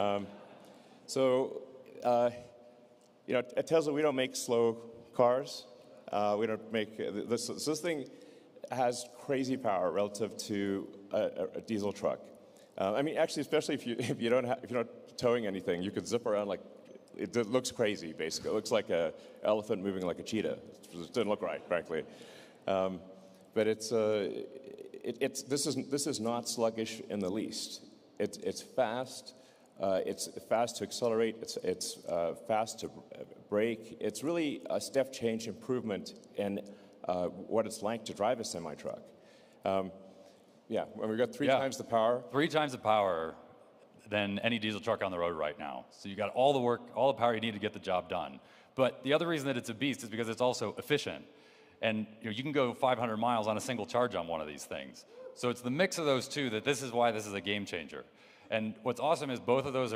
Um, so, uh, you know, at Tesla, we don't make slow cars. Uh, we don't make this. This thing has crazy power relative to a, a diesel truck. Uh, I mean, actually, especially if you if you don't have, if you're not towing anything, you could zip around like it, it looks crazy. Basically, it looks like an elephant moving like a cheetah. It doesn't look right, frankly. Um, but it's uh, it, it's this is this is not sluggish in the least. It's it's fast. Uh, it's fast to accelerate. It's it's uh, fast to brake. It's really a step change improvement in uh, what it's like to drive a semi truck. Um, yeah, we've got three Yeah. times the power. Three times the power than any diesel truck on the road right now. So you got all the work, all the power you need to get the job done. But the other reason that it's a beast is because it's also efficient. And you, know, you can go 500 miles on a single charge on one of these things. So it's the mix of those two that this is why this is a game changer. And what's awesome is both of those